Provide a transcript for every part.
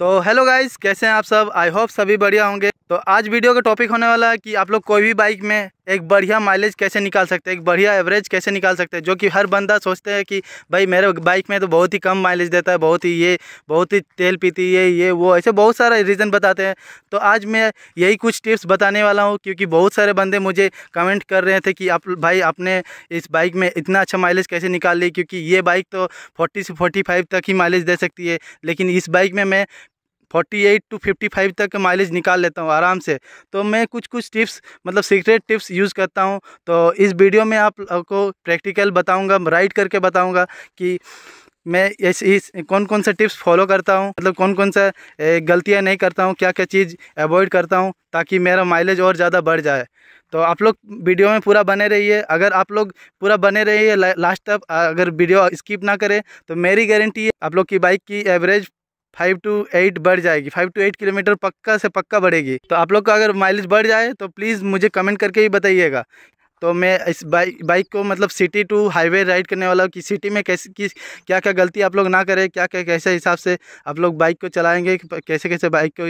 तो hello guys कैसे हैं आप सब? आई होप सभी बढ़िया होंगे। तो आज वीडियो का टॉपिक होने वाला है कि आप लोग कोई भी बाइक में एक बढ़िया माइलेज कैसे निकाल सकते हैं, एक बढ़िया एवरेज कैसे निकाल सकते हैं, जो कि हर बंदा सोचते हैं कि भाई मेरे बाइक में तो बहुत ही कम माइलेज देता है, बहुत ही ये, बहुत ही तेल पीती है, ये, वो, ऐसे बहुत सारा रीज़न बताते हैं। तो आज मैं यही कुछ टिप्स बताने वाला हूँ, क्योंकि बहुत सारे बंदे मुझे कमेंट कर रहे थे कि आप, भाई आपने इस बाइक में इतना अच्छा माइलेज कैसे निकाल ली, क्योंकि ये बाइक तो फोर्टी से फोर्टी तक ही माइलेज दे सकती है, लेकिन इस बाइक में मैं forty eight to fifty five तक माइलेज निकाल लेता हूँ आराम से। तो मैं कुछ कुछ टिप्स मतलब सीक्रेट टिप्स यूज़ करता हूँ। तो इस वीडियो में आप को प्रैक्टिकल बताऊँगा राइड करके बताऊँगा कि मैं इस, इस कौन कौन सा टिप्स फॉलो करता हूँ मतलब कौन कौन सा गलतियाँ नहीं करता हूँ क्या क्या चीज़ अवॉइड करता हूँ ताकि मेरा माइलेज और ज़्यादा बढ़ जाए। तो आप लोग वीडियो में पूरा बने रहिए। अगर आप लोग पूरा बने रहिए लास्ट तक अगर वीडियो स्किप ना करें तो मेरी गारंटी है आप लोग की बाइक की एवरेज फाइव टू एट बढ़ जाएगी। फाइव टू एट किलोमीटर पक्का से पक्का बढ़ेगी। तो आप लोग का अगर माइलेज बढ़ जाए तो प्लीज़ मुझे कमेंट करके ही बताइएगा। तो मैं इस बाइक बाइक को मतलब सिटी टू हाईवे राइड करने वाला हूँ कि सिटी में कैसे, किस, क्या क्या गलती आप लोग ना करें, क्या क्या, कैसे हिसाब से आप लोग बाइक को चलाएँगे, कैसे कैसे बाइक को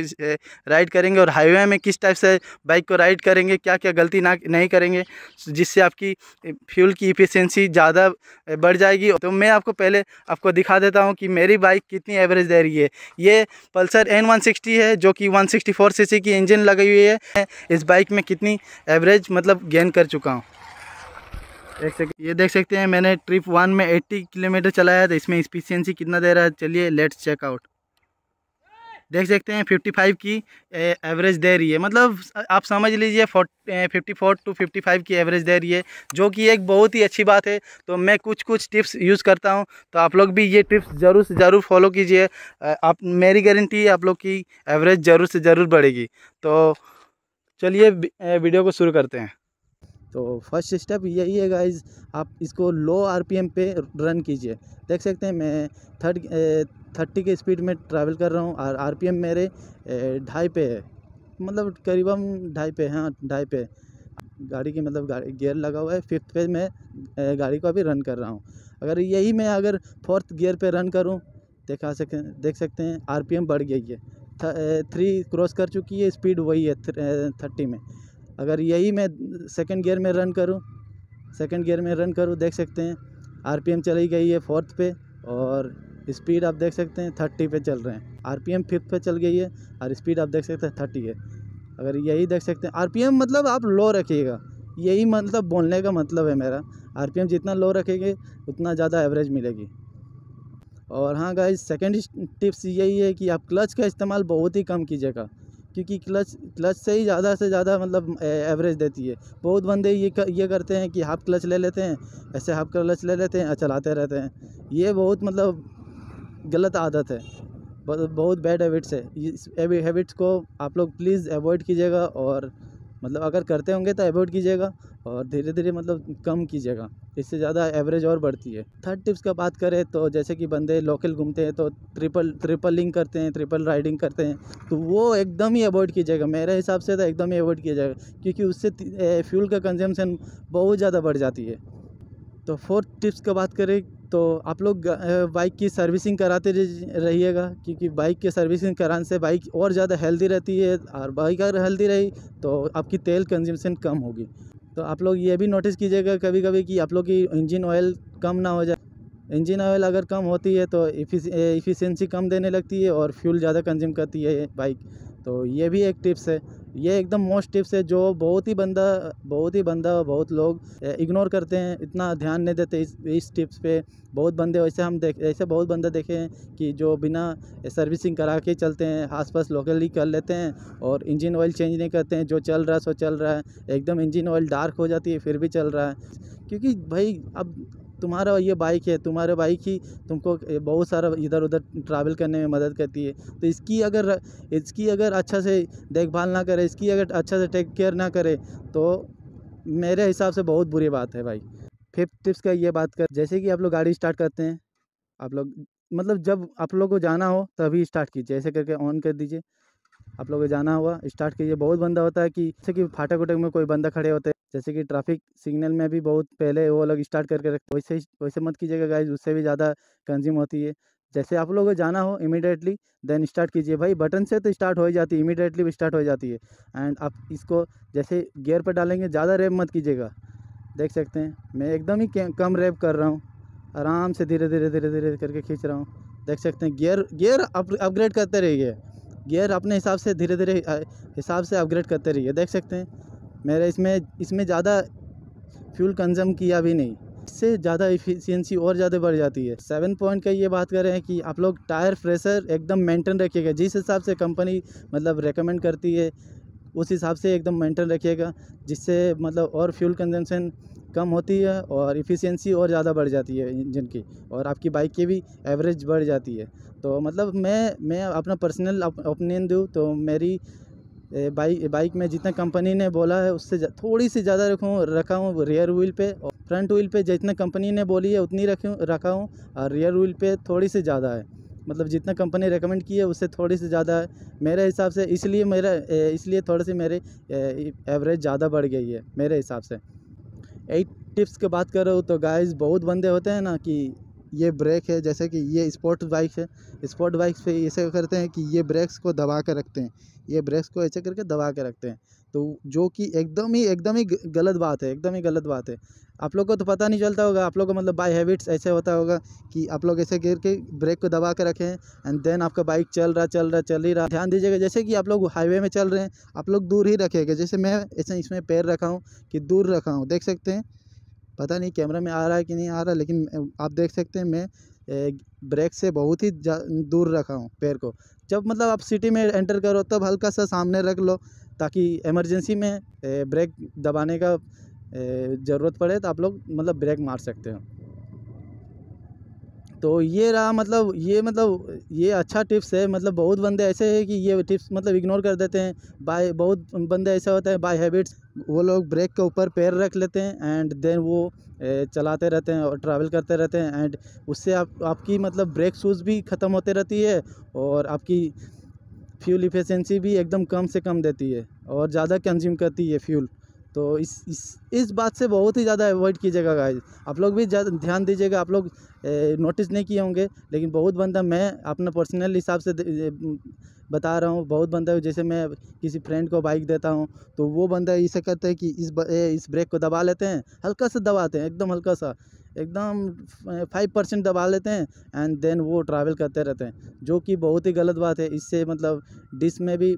राइड करेंगे और हाईवे में किस टाइप से बाइक को राइड करेंगे, क्या क्या गलती ना, नहीं करेंगे, जिससे आपकी फ्यूल की इफ़िशेंसी ज़्यादा बढ़ जाएगी। तो मैं आपको पहले आपको दिखा देता हूँ कि मेरी बाइक कितनी एवरेज दे रही है। ये पल्सर एन वन सिक्सटी है, जो कि वन सिक्सटी फोर सी सी की इंजन लगी हुई है। इस बाइक में कितनी एवरेज मतलब गेन कर चुका हूँ। देख सकते ये देख सकते हैं, मैंने ट्रिप वन में 80 किलोमीटर चलाया तो इसमें स्पीशियंसी कितना दे रहा है, चलिए लेट्स चेक आउट देख सकते हैं 55 की एवरेज दे रही है मतलब आप समझ लीजिए फिफ्टी फोर टू 55 की एवरेज दे रही है, जो कि एक बहुत ही अच्छी बात है तो मैं कुछ कुछ टिप्स यूज़ करता हूँ तो आप लोग भी ये टिप्स ज़रूर से ज़रूर फॉलो कीजिए आप, मेरी गारंटी है आप लोग की एवरेज ज़रूर से ज़रूर बढ़ेगी तो चलिए वीडियो को शुरू करते हैं। तो फ़र्स्ट स्टेप यही है गाइज़ आप इसको लो आरपीएम पे रन कीजिए। देख सकते हैं, मैं थर्ड थर्टी के स्पीड में ट्रैवल कर रहा हूँ और आरपीएम मेरे ढाई पे है। मतलब करीबन ढाई पे हाँ ढाई पे। गाड़ी की मतलब गाड़ी गियर लगा हुआ है फिफ्थ पे मैं गाड़ी को अभी रन कर रहा हूँ। अगर यही मैं अगर फोर्थ गियर पे रन करूँ, देखा सकें, देख सकते हैं आरपीएम बढ़ गई है। थ्री क्रॉस कर चुकी है स्पीड वही है थर्टी में। अगर यही मैं सेकंड गियर में रन करूँ सेकंड गियर में रन करूँ, देख सकते हैं आरपीएम चली गई है फोर्थ पे और स्पीड आप देख सकते हैं थर्टी पे चल रहे हैं। आरपीएम फिफ्थ पे चल गई है और स्पीड आप देख सकते हैं थर्टी है। अगर यही देख सकते हैं आरपीएम मतलब आप लो रखिएगा। यही मतलब बोलने का मतलब है मेरा आरपीएम जितना लो रखेंगे, उतना ज़्यादा एवरेज मिलेगी। और हाँ गाइज़ सेकेंड टिप्स यही है कि आप क्लच का इस्तेमाल बहुत ही कम कीजिएगा। क्योंकि क्लच क्लच से ही ज़्यादा से ज़्यादा मतलब एवरेज देती है। बहुत बंदे ये कर, ये करते हैं कि हाफ़ क्लच ले लेते हैं ऐसे हाफ़ क्लच ले लेते हैं चलाते रहते हैं। ये बहुत मतलब गलत आदत है। बहुत बैड हैबिट्स है। इस हैबिट्स को आप लोग प्लीज़ अवॉइड कीजिएगा और मतलब अगर करते होंगे तो अवॉइड कीजिएगा और धीरे धीरे मतलब कम कीजिएगा। इससे ज़्यादा एवरेज और बढ़ती है। थर्ड टिप्स का बात करें तो जैसे कि बंदे लोकल घूमते हैं तो ट्रिपल ट्रिपल लिंक करते हैं ट्रिपल राइडिंग करते हैं तो वो एकदम ही अवॉइड कीजिएगा। मेरे हिसाब से तो एकदम ही अवॉइड किया जाएगा क्योंकि उससे फ्यूल का कंजम्पशन बहुत ज़्यादा बढ़ जाती है। तो फोर्थ टिप्स का बात करें तो आप लोग बाइक की सर्विसिंग कराते रहिएगा, क्योंकि बाइक की सर्विसिंग कराने से बाइक और ज़्यादा हेल्दी रहती है, और बाइक अगर हेल्दी रही तो आपकी तेल कंजम्पशन कम होगी। तो आप लोग ये भी नोटिस कीजिएगा कभी कभी कि आप लोग की इंजन ऑयल कम ना हो जाए। इंजन ऑयल अगर कम होती है तो इफ़िशेंसी कम देने लगती है और फ्यूल ज़्यादा कंज्यूम करती है बाइक। तो ये भी एक टिप्स है। ये एकदम मोस्ट टिप्स है जो बहुत ही बंदा, बहुत ही बंदा बहुत लोग इग्नोर करते हैं, इतना ध्यान नहीं देते इस इस टिप्स पे। बहुत बंदे वैसे हम देख, ऐसे बहुत बंदे देखे हैं कि जो बिना सर्विसिंग करा के चलते हैं आस पास लोकली कर लेते हैं और इंजन ऑयल चेंज नहीं करते हैं, जो चल रहा है सो चल रहा है। एकदम इंजन ऑयल डार्क हो जाती है, फिर भी चल रहा है। क्योंकि भाई, अब तुम्हारा ये बाइक है, तुम्हारे बाइक ही तुमको बहुत सारा इधर उधर ट्रैवल करने में मदद करती है। तो इसकी अगर इसकी अगर अच्छा से देखभाल ना करे, इसकी अगर अच्छा से टेक केयर ना करे तो मेरे हिसाब से बहुत बुरी बात है भाई। फिफ्थ टिप्स का ये बात कर, जैसे कि आप लोग गाड़ी स्टार्ट करते हैं, आप लोग मतलब जब आप लोग को जाना हो, तभी स्टार्ट कीजिए, ऐसे करके ऑन कर दीजिए। आप लोग को जाना हुआ स्टार्ट कीजिए। बहुत बंदा होता है कि, जैसे कि फाटक उटक में कोई बंदा खड़े होते हैं। जैसे कि ट्रैफ़िक सिग्नल में भी बहुत पहले वो लोग स्टार्ट करके रखते वैसे वैसे मत कीजिएगा गाइज़ उससे भी ज़्यादा कंज्यूम होती है। जैसे आप लोगों को जाना हो इमीडिएटली, देन स्टार्ट कीजिए। भाई बटन से तो स्टार्ट हो ही जाती है, इमीडिएटली भी स्टार्ट हो जाती है। एंड आप इसको जैसे गियर पर डालेंगे, ज़्यादा रेप मत कीजिएगा। देख सकते हैं, मैं एकदम ही कम रेप कर रहा हूँ। आराम से धीरे धीरे धीरे धीरे करके खींच रहा हूँ। देख सकते हैं, गियर गियर अपग्रेड करते रहिए। गियर अपने हिसाब से धीरे धीरे हिसाब से अपग्रेड करते रहिए। देख सकते हैं मेरे इसमें इसमें ज़्यादा फ्यूल कंज्यूम किया भी नहीं। इससे ज़्यादा इफ़िशियंसी और ज़्यादा बढ़ जाती है। सेवन पॉइंट का ये बात कर रहे हैं कि आप लोग टायर प्रेशर एकदम मेंटेन रखिएगा। जिस हिसाब से कंपनी मतलब रेकमेंड करती है, उस हिसाब से एकदम मेंटेन रखिएगा, जिससे मतलब और फ्यूल कंजम्पशन कम होती है और इफ़िशियंसी और ज़्यादा बढ़ जाती है इंजन की और आपकी बाइक की भी एवरेज बढ़ जाती है। तो मतलब मैं मैं अपना पर्सनल ओपिनियन दूँ तो मेरी बाइक बाइक में जितना कंपनी ने बोला है, उससे थोड़ी सी ज़्यादा रखूँ, रखा हूँ रियर व्हील पे और फ्रंट व्हील पे जितना कंपनी ने बोली है, उतनी रखूँ, रखा हूँ और रियर व्हील पे थोड़ी सी ज़्यादा है। मतलब जितना कंपनी रेकमेंड की है, उससे थोड़ी सी ज़्यादा है। मेरे हिसाब से इसलिए मेरा इसलिए थोड़ी सी मेरे एवरेज ज़्यादा बढ़ गई है, मेरे हिसाब से। एट टिप्स की बात करो तो गाइस बहुत बंदे होते हैं ना कि ये ब्रेक है, जैसे कि ये स्पोर्ट बाइक है। स्पोर्ट बाइक पे ऐसे करते हैं कि ये ब्रेक्स को दबा कर रखते हैं। ये ब्रेक्स को ऐसे करके दबा के रखते हैं। तो जो कि एकदम ही एकदम ही गलत बात है, एकदम ही गलत बात है। आप लोग को तो पता नहीं चलता होगा, आप लोग को मतलब बाय हैबिट्स ऐसे होता होगा कि आप लोग ऐसे गिर के ब्रेक को दबा के रखें एंड देन आपका बाइक चल रहा चल रहा, चल ही रहा। ध्यान दीजिएगा, जैसे कि आप लोग हाईवे में चल रहे हैं, आप लोग दूर ही रखेगा। जैसे मैं ऐसे इसमें पैर रखा हूँ कि दूर रखा हूँ, देख सकते हैं? पता नहीं कैमरा में आ रहा है कि नहीं आ रहा, लेकिन आप देख सकते हैं मैं ब्रेक से बहुत ही दूर रखा हूँ पैर को। जब मतलब आप सिटी में एंटर करो, तब हल्का सा सामने रख लो, ताकि इमरजेंसी में ब्रेक दबाने का ज़रूरत पड़े तो आप लोग मतलब ब्रेक मार सकते हो। तो ये रहा मतलब ये मतलब ये अच्छा टिप्स है। मतलब बहुत बंदे ऐसे हैं कि ये टिप्स मतलब इग्नोर कर देते हैं। बाय बहुत बंदे ऐसे होते हैं बाय हैबिट्स वो लोग ब्रेक के ऊपर पैर रख लेते हैं एंड देन वो चलाते रहते हैं और ट्रैवल करते रहते हैं एंड उससे आप, आपकी मतलब ब्रेक शूज़ भी ख़त्म होते रहती है और आपकी फ्यूल इफिशेंसी भी एकदम कम से कम देती है और ज़्यादा कंज्यूम करती है फ्यूल तो इस इस इस बात से बहुत ही ज़्यादा अवॉइड कीजिएगा गाइज़ आप लोग भी ध्यान दीजिएगा, आप लोग नोटिस नहीं किए होंगे, लेकिन बहुत बंदा मैं अपना पर्सनल हिसाब से बता रहा हूँ, बहुत बंदा जैसे मैं किसी फ्रेंड को बाइक देता हूँ तो वो बंदा इसे कहते हैं कि इस इस ब्रेक को दबा लेते हैं, हल्का सा दबाते हैं, एकदम हल्का सा। एकदम फाइव परसेंट दबा लेते हैं एंड देन वो ट्रैवल करते रहते हैं, जो कि बहुत ही गलत बात है। इससे मतलब डिस्क में भी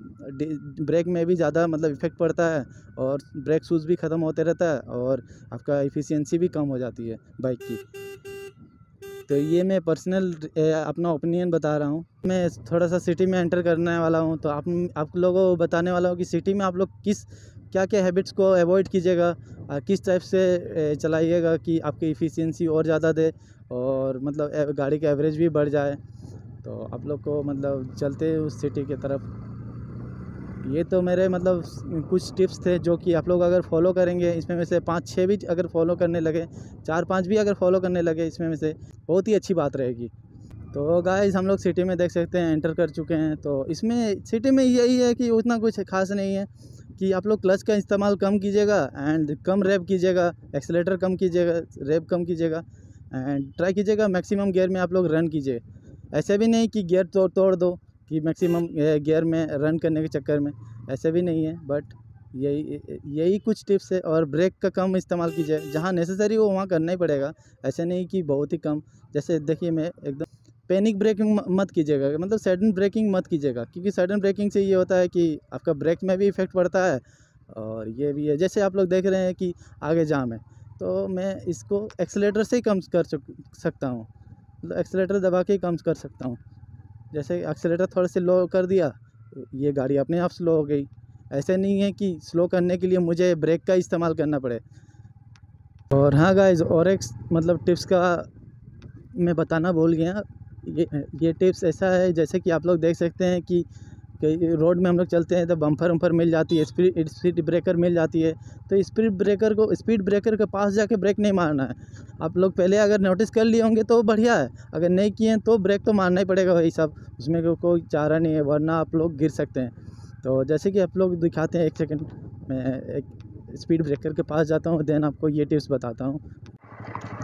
ब्रेक में भी ज़्यादा मतलब इफ़ेक्ट पड़ता है और ब्रेक शूज़ भी ख़त्म होते रहता है और आपका एफिशिएंसी भी कम हो जाती है बाइक की। तो ये मैं पर्सनल अपना ओपिनियन बता रहा हूँ। मैं थोड़ा सा सिटी में एंटर करने वाला हूँ तो आप आप लोगों को बताने वाला हूँ कि सिटी में आप लोग किस क्या क्या हैबिट्स को अवॉइड कीजिएगा किस टाइप से चलाइएगा कि आपकी इफ़िशेंसी और ज़्यादा दे और मतलब गाड़ी का एवरेज भी बढ़ जाए। तो आप लोग को मतलब चलते उस सिटी की तरफ़। ये तो मेरे मतलब कुछ टिप्स थे जो कि आप लोग अगर फॉलो करेंगे, इसमें में से पाँच छः भी अगर फॉलो करने लगे, चार, पाँच भी अगर फॉलो करने लगे, इसमें में से बहुत ही अच्छी बात रहेगी। तो गाइस हम लोग सिटी में देख सकते हैं एंटर कर चुके हैं। तो इसमें सिटी में यही है कि उतना कुछ खास नहीं है कि आप लोग क्लच का इस्तेमाल कम कीजिएगा एंड कम रेप कीजिएगा एक्सलेटर कम कीजिएगा रेप कम कीजिएगा एंड ट्राई कीजिएगा मैक्सिमम गियर में आप लोग रन कीजिए। ऐसे भी नहीं कि गियर तोड़ तोड़ दो। कि मैक्सिमम गियर में रन करने के चक्कर में, ऐसे भी नहीं है बट यही यही कुछ टिप्स है और ब्रेक का कम इस्तेमाल कीजिए, जहाँ नेसेसरी हो वहाँ करना ही पड़ेगा, ऐसे नहीं कि बहुत ही कम, जैसे देखिए मैं एकदम पैनिक ब्रेकिंग मत कीजिएगा मतलब सडन ब्रेकिंग मत कीजिएगा, क्योंकि सडन ब्रेकिंग से ये होता है कि आपका ब्रेक में भी इफ़ेक्ट पड़ता है और ये भी है, जैसे आप लोग देख रहे हैं कि आगे जाम है तो मैं इसको एक्सलेटर से ही कम कर सकता हूँ मतलब एक्सलेटर दबा के ही कम कर सकता हूँ। जैसे एक्सेलेटर थोड़ा से लो कर दिया, ये गाड़ी अपने आप स्लो हो गई। ऐसे नहीं है कि स्लो करने के लिए मुझे ब्रेक का इस्तेमाल करना पड़े। और हाँ गाइज़ और एक मतलब टिप्स का मैं बताना भूल गया। ये ये टिप्स ऐसा है जैसे कि आप लोग देख सकते हैं कि कई रोड में हम लोग चलते हैं तो बम्फर वम्फर मिल जाती है, स्पीड स्पीड ब्रेकर मिल जाती है। तो स्पीड ब्रेकर को, स्पीड ब्रेकर के पास जाके ब्रेक नहीं मारना है। आप लोग पहले अगर नोटिस कर लिए होंगे तो बढ़िया है। अगर नहीं किए हैं तो ब्रेक तो मारना ही पड़ेगा वही सब उसमें कोई चारा नहीं है, वरना आप लोग गिर सकते हैं। तो जैसे कि आप लोग दिखाते हैं, एक सेकेंड, मैं एक स्पीड ब्रेकर के पास जाता हूँ, देन आपको ये टिप्स बताता हूँ।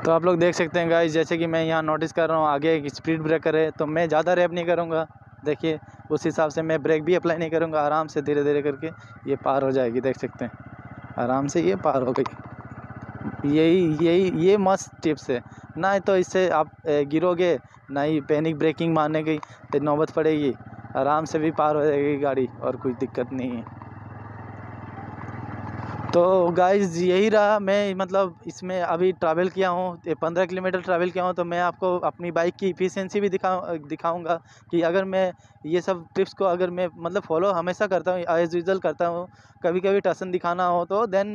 तो आप लोग देख सकते हैं, गाइस, जैसे कि मैं यहाँ नोटिस कर रहा हूँ, आगे एक स्पीड ब्रेकर है तो मैं ज़्यादा रैप नहीं करूँगा। देखिए, उस हिसाब से मैं ब्रेक भी अप्लाई नहीं करूँगा, आराम से धीरे धीरे करके ये पार हो जाएगी, देख सकते हैं। आराम से ये पार हो गई। यही यही, ये मस्त टिप्स है। ना तो इससे आप गिरोगे, ना ही पैनिक ब्रेकिंग मारने की नौबत पड़ेगी। आराम से भी पार हो जाएगी गाड़ी और कोई दिक्कत नहीं है। तो गाइज़ यही रहा। मैं मतलब इसमें अभी ट्रैवल किया हूँ पंद्रह किलोमीटर ट्रैवल किया हूँ तो मैं आपको अपनी बाइक की इफ़िशेंसी भी दिखा दिखाऊँगा कि अगर मैं ये सब टिप्स को अगर मैं मतलब फॉलो हमेशा करता हूँ एज़ यूजल करता हूँ कभी कभी टसन दिखाना हो तो देन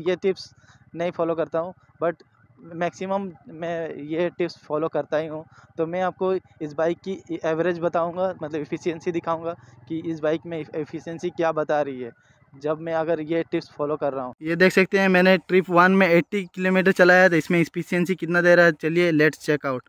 ये टिप्स नहीं फॉलो करता हूँ। बट मैक्सिमम मैं ये टिप्स फॉलो करता ही हूँ। तो मैं आपको इस बाइक की एवरेज बताऊँगा मतलब इफ़िशियंसी दिखाऊँगा कि इस बाइक में एफिशिएंसी क्या बता रही है। जब मैं अगर ये टिप्स फॉलो कर रहा हूँ। ये देख सकते हैं मैंने ट्रिप वन में 80 किलोमीटर चलाया तो इसमें स्पीशियंसी कितना दे रहा है चलिए लेट्स चेक आउट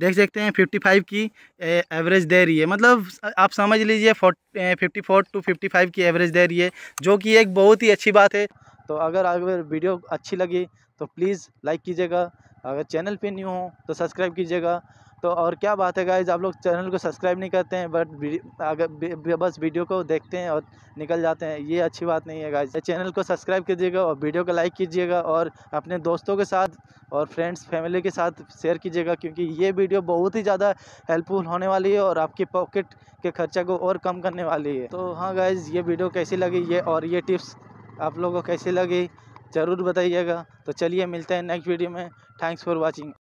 देख सकते हैं 55 की एवरेज दे रही है। मतलब आप समझ लीजिए fifty four to fifty five की एवरेज दे रही है जो कि एक बहुत ही अच्छी बात है। तो अगर अगर वीडियो अच्छी लगी तो प्लीज़ लाइक कीजिएगा। अगर चैनल पे न्यू हो तो सब्सक्राइब कीजिएगा। तो और क्या बात है गाइज़ आप लोग चैनल को सब्सक्राइब नहीं करते हैं बट अगर बस वीडियो को देखते हैं और निकल जाते हैं, ये अच्छी बात नहीं है गाइज़ चैनल को सब्सक्राइब कीजिएगा और वीडियो को लाइक कीजिएगा और अपने दोस्तों के साथ और फ्रेंड्स फैमिली के साथ शेयर कीजिएगा, क्योंकि ये वीडियो बहुत ही ज़्यादा हेल्पफुल होने वाली है और आपके पॉकेट के खर्चा को और कम करने वाली है। तो हाँ गाइज़ ये वीडियो कैसी लगी? ये और ये टिप्स आप लोगों को कैसी लगी? ज़रूर बताइएगा। तो चलिए मिलते हैं नेक्स्ट वीडियो में। Thanks for watching